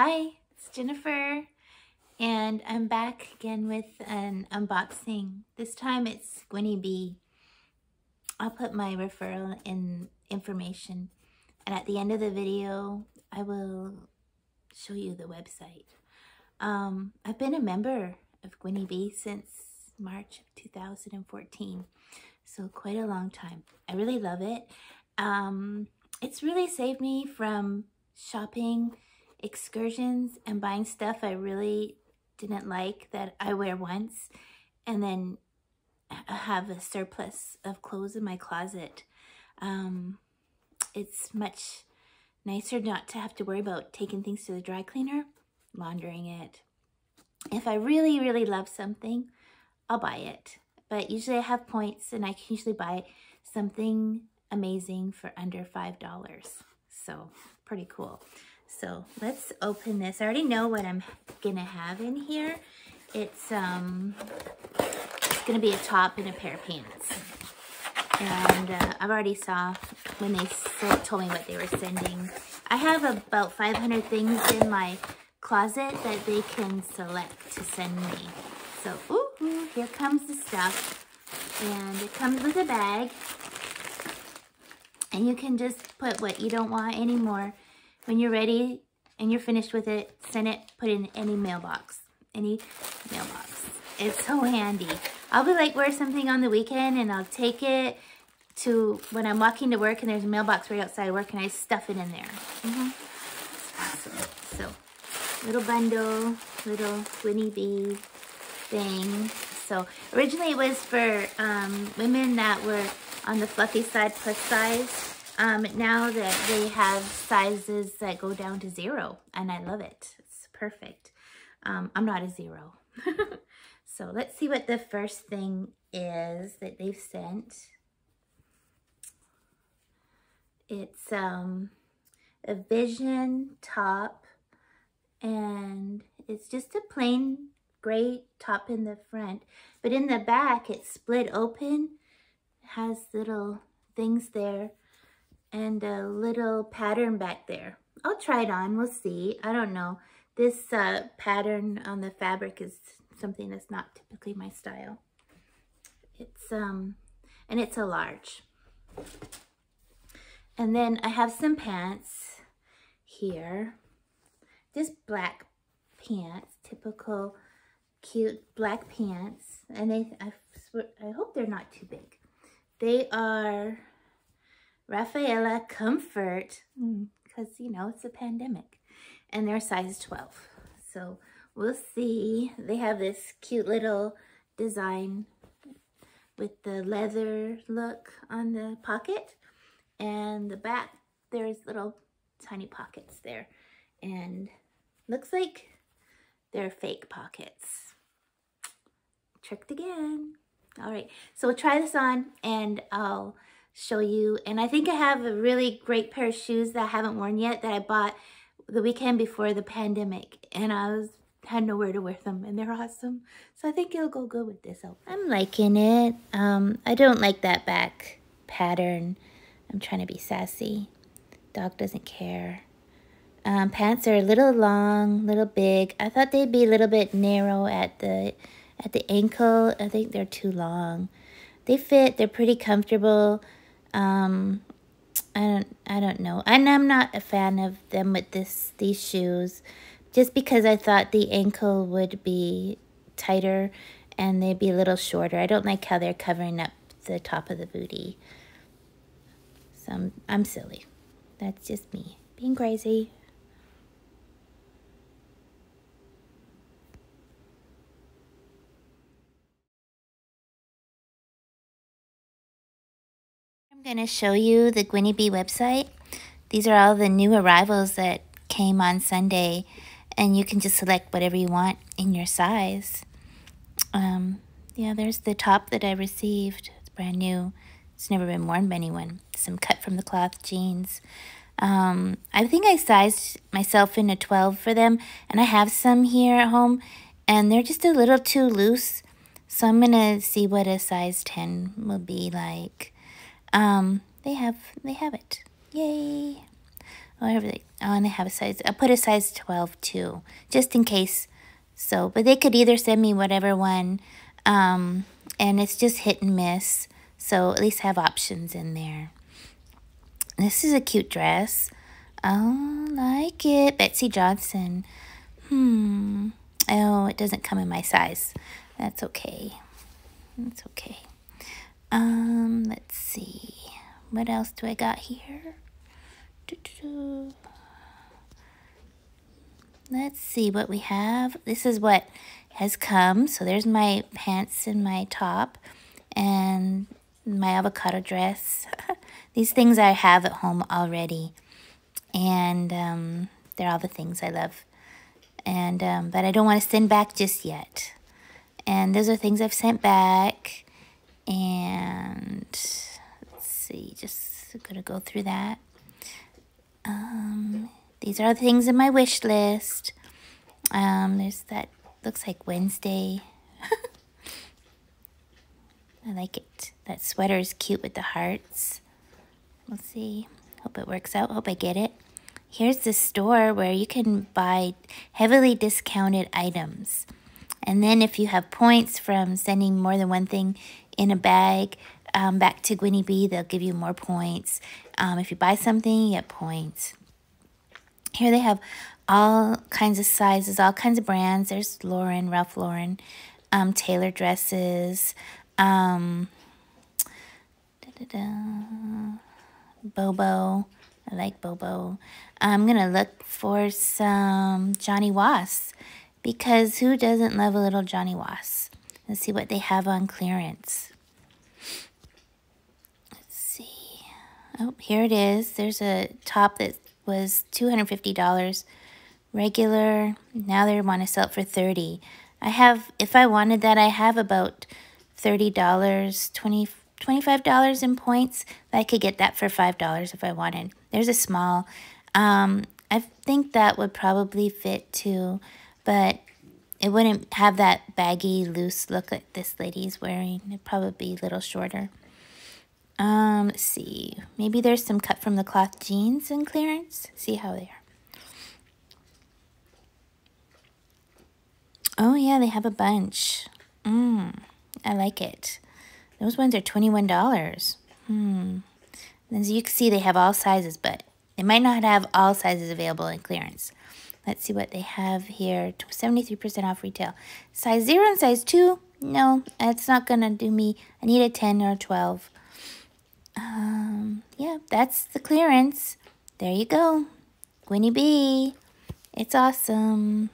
Hi, it's Jennifer, and I'm back again with an unboxing. This time it's Gwynnie Bee. I'll put my referral in information, and at the end of the video, I will show you the website. Um, I've been a member of Gwynnie Bee since March of 2014, so quite a long time. I really love it. Um, it's really saved me from shopping excursions and buying stuff I really didn't like that I wear once and then have a surplus of clothes in my closet. Um, it's much nicer not to have to worry about taking things to the dry cleaner, laundering it. If I really, really love something, I'll buy it. But usually I have points and I can usually buy something amazing for under $5. So pretty cool. So let's open this. I already know what I'm gonna have in here. It's um, it's gonna be a top and a pair of pants. And uh, I've already saw when they told me what they were sending. I have about 500 things in my closet that they can select to send me. So, ooh, ooh here comes the stuff. And it comes with a bag. And you can just put what you don't want anymore when you're ready and you're finished with it, send it, put it in any mailbox, any mailbox. It's so handy. I'll be like wear something on the weekend and I'll take it to when I'm walking to work and there's a mailbox right outside work and I stuff it in there. Mm -hmm. awesome. So, little bundle, little Gwynnie Bee thing. So, originally it was for um, women that were on the fluffy side plus size um, now that they have sizes that go down to zero, and I love it. It's perfect. Um, I'm not a zero. so let's see what the first thing is that they've sent. It's um, a Vision top, and it's just a plain gray top in the front. But in the back, it's split open. Has little things there and a little pattern back there. I'll try it on, we'll see. I don't know. This uh, pattern on the fabric is something that's not typically my style. It's, um, and it's a large. And then I have some pants here. Just black pants, typical cute black pants. And they, I, I hope they're not too big. They are Rafaella Comfort, because, hmm, you know, it's a pandemic. And they're size 12. So we'll see. They have this cute little design with the leather look on the pocket. And the back, there's little tiny pockets there. And looks like they're fake pockets. Tricked again. All right, so we'll try this on and I'll show you. And I think I have a really great pair of shoes that I haven't worn yet that I bought the weekend before the pandemic. And I was had nowhere to wear them and they're awesome. So I think it'll go good with this outfit. I'm liking it. Um, I don't like that back pattern. I'm trying to be sassy. Dog doesn't care. Um, pants are a little long, little big. I thought they'd be a little bit narrow at the at the ankle. I think they're too long. They fit. They're pretty comfortable. Um, I don't, I don't know. And I'm not a fan of them with this, these shoes just because I thought the ankle would be tighter and they'd be a little shorter. I don't like how they're covering up the top of the booty. So I'm, I'm silly. That's just me being crazy. I'm going to show you the Gwynnie Bee website. These are all the new arrivals that came on Sunday, and you can just select whatever you want in your size. Um, yeah, there's the top that I received. It's brand new. It's never been worn by anyone. Some cut from the cloth jeans. Um, I think I sized myself in a 12 for them, and I have some here at home, and they're just a little too loose. So I'm going to see what a size 10 will be like. Um, they have, they have it. Yay. whatever they, oh, and they have a size, I'll put a size 12 too, just in case. So, but they could either send me whatever one, um, and it's just hit and miss. So at least have options in there. This is a cute dress. Oh, like it. Betsey Johnson. Hmm. Oh, it doesn't come in my size. That's okay. That's okay. Um, let's see. What else do I got here? Let's see what we have. This is what has come. So there's my pants and my top and my avocado dress. These things I have at home already. And um, they're all the things I love. And um, But I don't want to send back just yet. And those are things I've sent back. And let's see, just to go through that. Um, these are the things in my wish list. Um, there's that, looks like Wednesday. I like it. That sweater is cute with the hearts. We'll see. Hope it works out. Hope I get it. Here's the store where you can buy heavily discounted items. And then if you have points from sending more than one thing in a bag um, back to Gwynnie Bee, they'll give you more points. Um, if you buy something, you get points. Here they have all kinds of sizes, all kinds of brands. There's Lauren, Ralph Lauren, um, Taylor dresses, um, da, da, da, Bobo. I like Bobo. I'm going to look for some Johnny Was because who doesn't love a little Johnny Was? Let's see what they have on clearance. Let's see. Oh, here it is. There's a top that was $250 regular. Now they want to sell it for 30 I have, if I wanted that, I have about $30, 20 $25 in points. I could get that for $5 if I wanted. There's a small. Um, I think that would probably fit too, but it wouldn't have that baggy, loose look that this lady's wearing. It'd probably be a little shorter. Um, let's see. Maybe there's some cut from the cloth jeans in clearance. See how they are. Oh, yeah, they have a bunch. Mmm. I like it. Those ones are $21. Hmm. As you can see, they have all sizes, but they might not have all sizes available in clearance. Let's see what they have here. 73% off retail. Size 0 and size 2? No, that's not going to do me. I need a 10 or a 12. Um, yeah, that's the clearance. There you go. Gwynnie Bee. It's awesome.